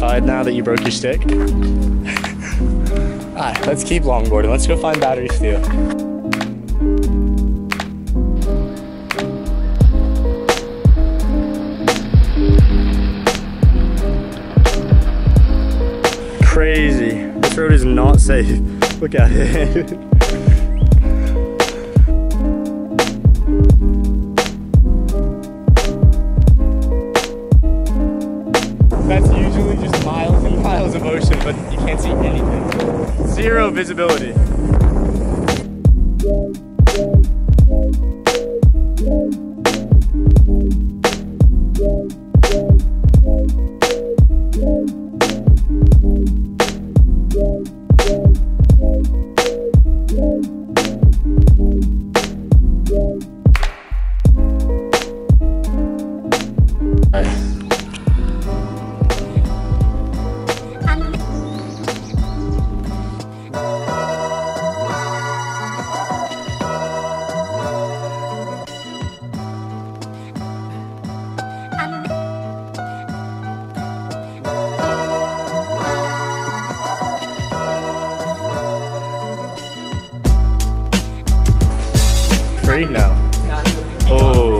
ride now that you broke your stick? Alright, let's keep longboarding. Let's go find Battery Steele. Crazy. This road is not safe. Look at it. but you can't see anything. Zero visibility. free now. Oh.